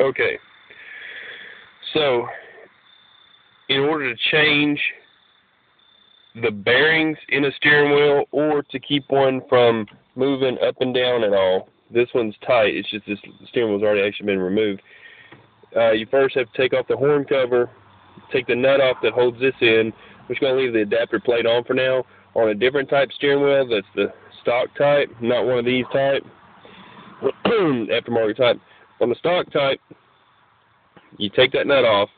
Okay. So, in order to change the bearings in a steering wheel or to keep one from moving up and down at all, this one's tight. It's just this steering wheel's already actually been removed. Uh, you first have to take off the horn cover, take the nut off that holds this in. We're just going to leave the adapter plate on for now. On a different type steering wheel, that's the stock type, not one of these type, aftermarket type. On the stock type, you take that nut off,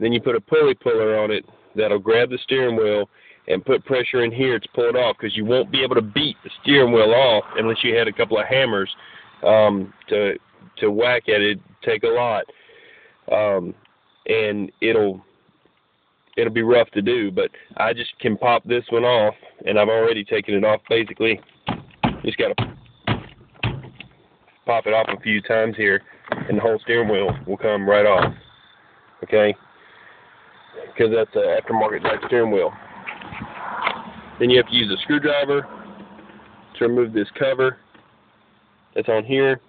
then you put a pulley puller on it that'll grab the steering wheel and put pressure in here to pull it off because you won't be able to beat the steering wheel off unless you had a couple of hammers um, to to whack at it. Take a lot, um, and it'll it'll be rough to do. But I just can pop this one off, and I've already taken it off. Basically, just got to pop it off a few times here, and the whole steering wheel will come right off. Okay, because that's an aftermarket type steering wheel. Then you have to use a screwdriver to remove this cover that's on here.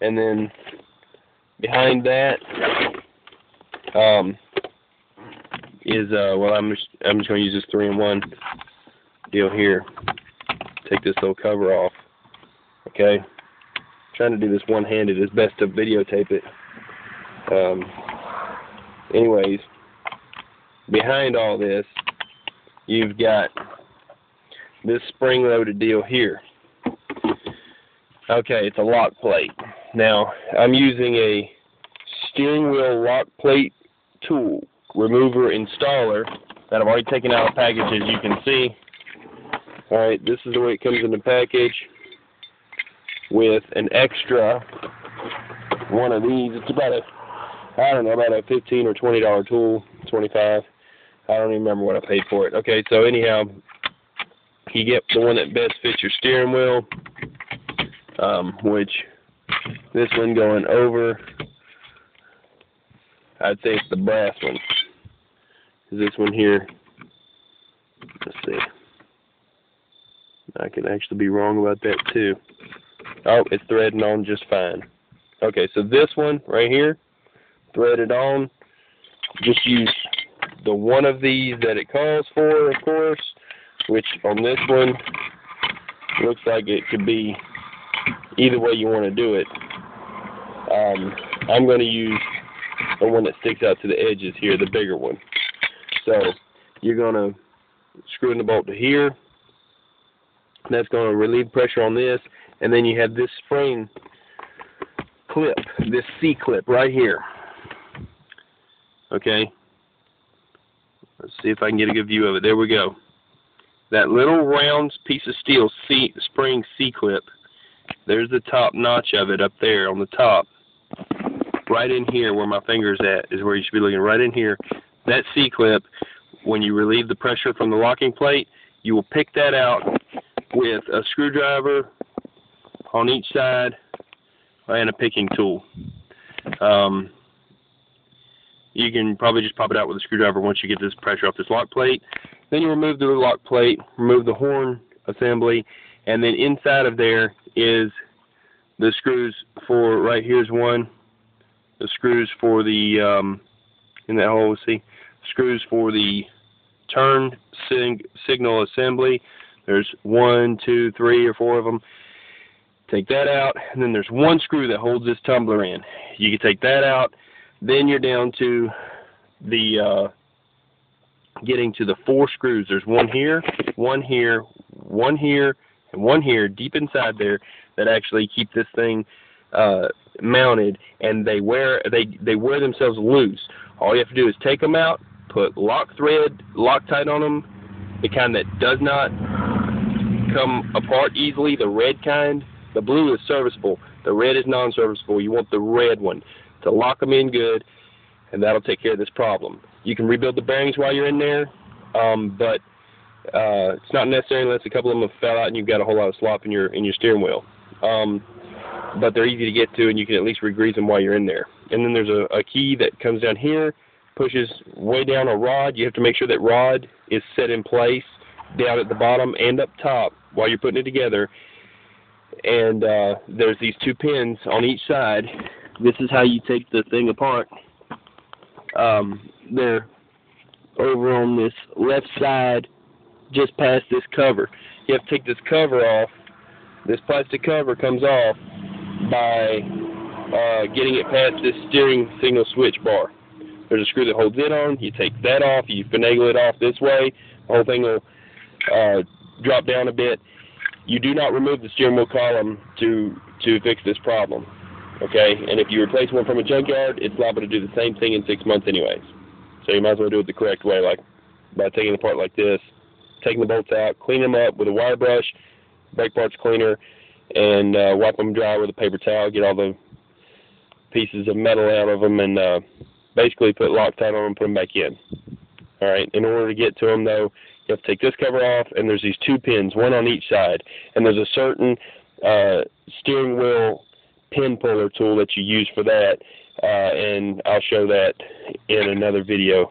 And then behind that um, is uh, well, I'm just I'm just going to use this three-in-one deal here. Take this little cover off. Okay, trying to do this one-handed. It's best to videotape it. Um, anyways, behind all this you've got this spring-loaded deal here. Okay, it's a lock plate. Now, I'm using a steering wheel lock plate tool remover installer that I've already taken out of the package as you can see. Alright, this is the way it comes in the package with an extra one of these. It's about a, I don't know, about a 15 or $20 tool, 25 I don't even remember what I paid for it. Okay, so anyhow, you get the one that best fits your steering wheel, um, which this one going over, I'd say it's the brass one. Is this one here, let's see. I could actually be wrong about that too. Oh, it's threading on just fine. Okay, so this one right here, threaded on. Just use the one of these that it calls for, of course, which on this one looks like it could be either way you want to do it. Um, I'm going to use the one that sticks out to the edges here, the bigger one. So you're going to screw in the bolt to here. That's going to relieve pressure on this. And then you have this spring clip, this C-clip right here. Okay, Let's see if I can get a good view of it. There we go. That little round piece of steel C, spring C-clip, there's the top notch of it up there on the top. Right in here where my finger's at is where you should be looking. Right in here. That C-clip, when you relieve the pressure from the locking plate, you will pick that out with a screwdriver on each side and a picking tool. Um, you can probably just pop it out with a screwdriver once you get this pressure off this lock plate. Then you remove the lock plate, remove the horn assembly, and then inside of there is the screws for, right here's one, the screws for the, um, in that hole, see, screws for the turn sig signal assembly. There's one, two, three, or four of them. Take that out, and then there's one screw that holds this tumbler in. You can take that out, then you're down to the uh, getting to the four screws. There's one here, one here, one here, and one here deep inside there that actually keep this thing uh, mounted, and they wear they they wear themselves loose. All you have to do is take them out, put lock thread, Loctite on them, the kind that does not come apart easily, the red kind. The blue is serviceable. The red is non-serviceable. You want the red one to lock them in good, and that'll take care of this problem. You can rebuild the bearings while you're in there, um, but uh, it's not necessary unless a couple of them fell out and you've got a whole lot of slop in your in your steering wheel. Um, but they're easy to get to, and you can at least regrease them while you're in there. And then there's a, a key that comes down here, pushes way down a rod. You have to make sure that rod is set in place down at the bottom and up top while you're putting it together. And uh, there's these two pins on each side this is how you take the thing apart. Um, they're over on this left side, just past this cover. You have to take this cover off. This plastic cover comes off by uh, getting it past this steering signal switch bar. There's a screw that holds it on. You take that off. You finagle it off this way. The whole thing will uh, drop down a bit. You do not remove the steering wheel column to to fix this problem. Okay, and if you replace one from a junkyard, it's liable to do the same thing in six months anyways. So you might as well do it the correct way, like by taking it apart like this, taking the bolts out, clean them up with a wire brush, brake parts cleaner, and uh, wipe them dry with a paper towel. Get all the pieces of metal out of them, and uh, basically put Loctite on them, and put them back in. All right. In order to get to them, though, you have to take this cover off, and there's these two pins, one on each side, and there's a certain uh, steering wheel pin puller tool that you use for that, uh, and I'll show that in another video.